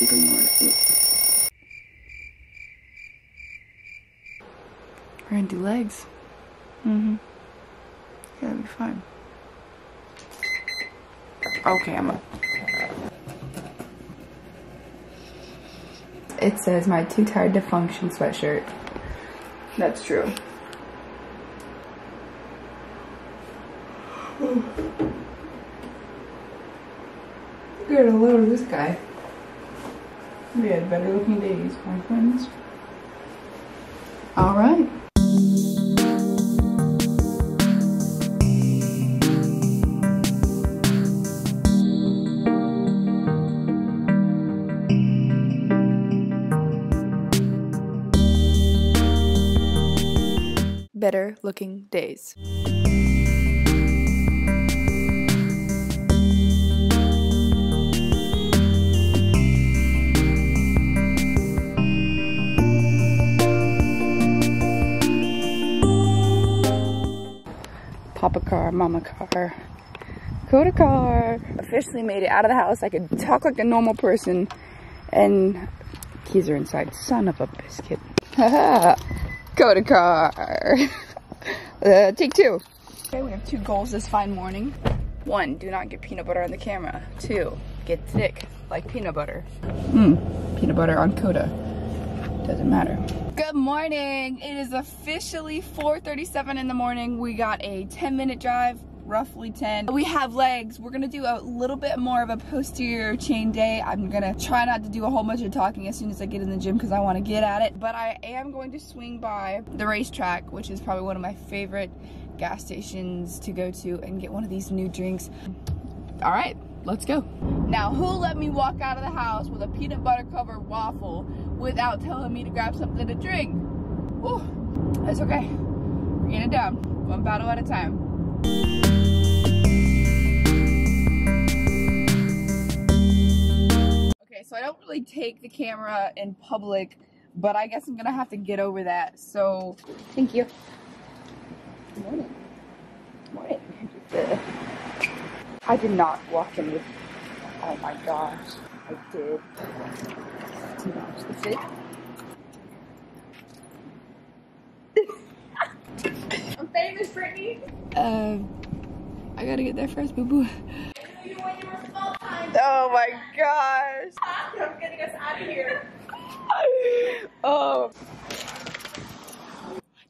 Even more. We're gonna do legs. Mm-hmm. Yeah, that'll be fine. Okay, I'm up. It says my too tired to function sweatshirt. That's true. Good, a load of this guy. We had better looking days, my friends. All right. Better looking days. Papa car, mama car, Kota car. Officially made it out of the house. I could talk like a normal person. And keys are inside. Son of a biscuit. Kota car. uh, take two. Okay, we have two goals this fine morning. One, do not get peanut butter on the camera. Two, get thick like peanut butter. Mmm, peanut butter on Kota. Doesn't matter. Morning. It is officially 4.37 in the morning. We got a 10 minute drive, roughly 10. We have legs. We're gonna do a little bit more of a posterior chain day. I'm gonna try not to do a whole bunch of talking as soon as I get in the gym because I wanna get at it. But I am going to swing by the RaceTrac, which is probably one of my favorite gas stations to go to and get one of these new drinks. All right, let's go. Now, who let me walk out of the house with a peanut butter covered waffle without telling me to grab something to drink? Whew, that's okay. We're getting it down, one battle at a time. Okay, so I don't really take the camera in public, but I guess I'm gonna have to get over that. So, thank you. Good morning. Good morning. I did not walk in with. Oh my gosh, I did. Too much. The fit. I'm famous, Brittany. Um, I gotta get there first, boo boo. You when you were small time. Oh my gosh. I'm getting us out of here. oh.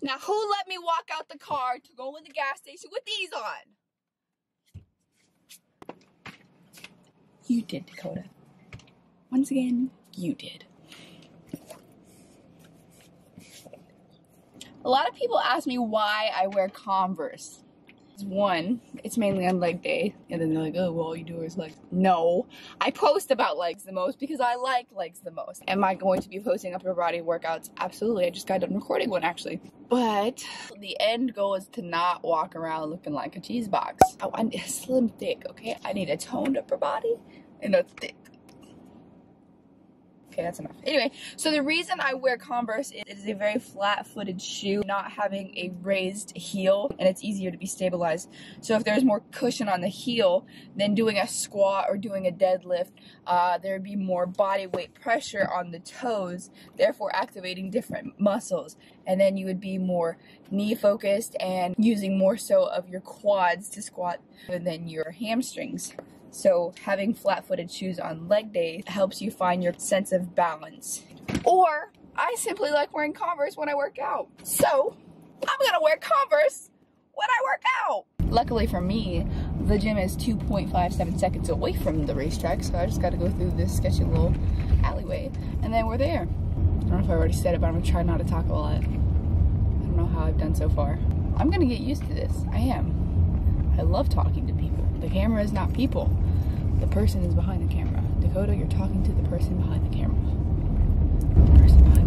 Now, who let me walk out the car to go in the gas station with these on? You did, Dakota. Once again, you did. A lot of people ask me why I wear Converse. One, it's mainly on leg day, and then they're like, oh, well, all you do is legs. No, I post about legs the most because I like legs the most. Am I going to be posting upper body workouts? Absolutely. I just got done recording one actually. But the end goal is to not walk around looking like a cheese box. Oh, I need a slim thick, okay? I need a toned upper body and a thick Okay, that's enough. Anyway, so the reason I wear Converse is it is a very flat-footed shoe, not having a raised heel, and it's easier to be stabilized. So if there's more cushion on the heel, then doing a squat or doing a deadlift, uh, there would be more body weight pressure on the toes, therefore activating different muscles. And then you would be more knee focused and using more so of your quads to squat than your hamstrings. So having flat-footed shoes on leg day helps you find your sense of balance. Or I simply like wearing Converse when I work out. So I'm gonna wear Converse when I work out. Luckily for me, the gym is 2.57 seconds away from the RaceTrac, so I just gotta go through this sketchy little alleyway, and then we're there. I don't know if I already said it, but I'm gonna try not to talk a lot. I don't know how I've done so far. I'm gonna get used to this. I am. I love talking to people. The camera is not people. The person is behind the camera. Dakota, you're talking to the person behind the camera. The person behind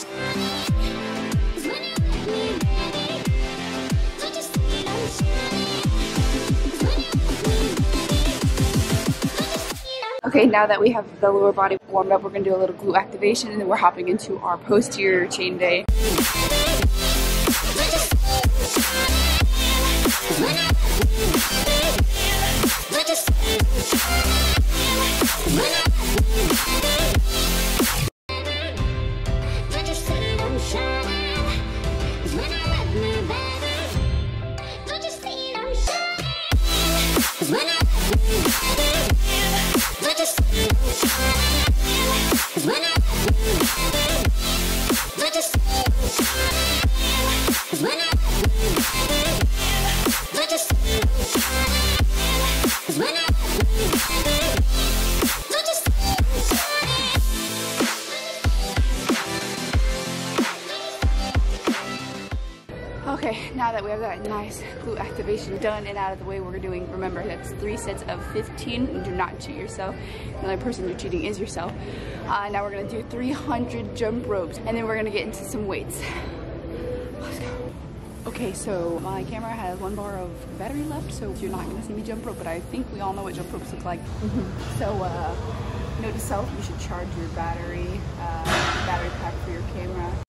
Okay, now that we have the lower body warmed up, we're gonna do a little glute activation and then we're hopping into our posterior chain day. 'Cause when you're Okay, now that we have that nice glute activation done and out of the way, we're doing, remember, that's three sets of 15. Do not cheat yourself. The only person you're cheating is yourself. Uh, now we're gonna do 300 jump ropes and then we're gonna get into some weights. Let's go. Okay, so my camera has one bar of battery left, so you're not gonna see me jump rope, but I think we all know what jump ropes look like. So, uh, note to self, you should charge your battery, uh, battery pack for your camera.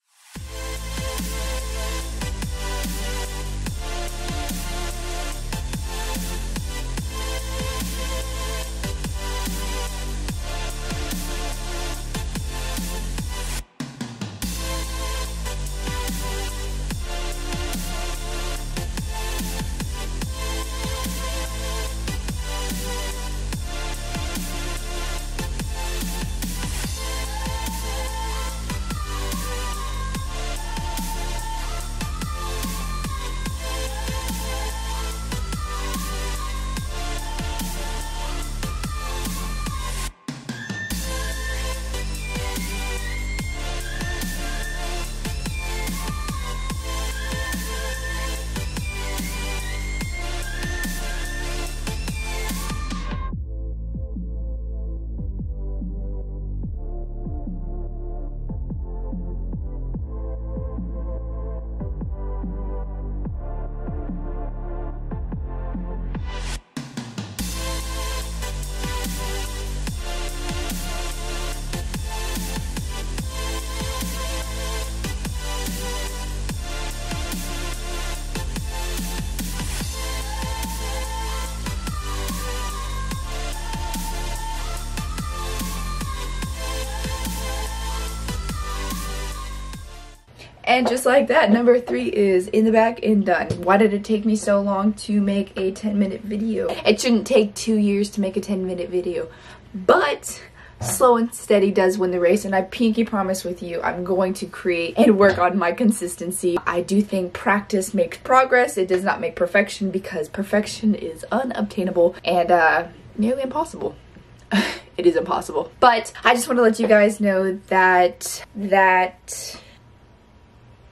And just like that, number three is in the back and done. Why did it take me so long to make a 10 minute video? It shouldn't take two years to make a 10 minute video, but slow and steady does win the race and I pinky promise with you I'm going to create and work on my consistency. I do think practice makes progress. It does not make perfection because perfection is unobtainable and uh, nearly impossible. it is impossible. But I just want to let you guys know that that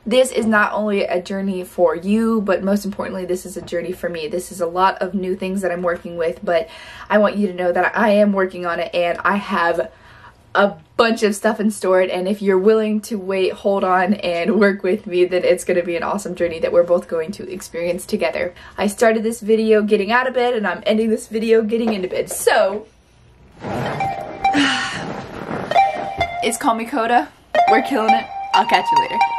this is not only a journey for you, but most importantly, this is a journey for me. This is a lot of new things that I'm working with, but I want you to know that I am working on it and I have a bunch of stuff in store. And if you're willing to wait, hold on, and work with me, then it's going to be an awesome journey that we're both going to experience together. I started this video getting out of bed and I'm ending this video getting into bed. So it's Call Me Kota. We're killing it. I'll catch you later.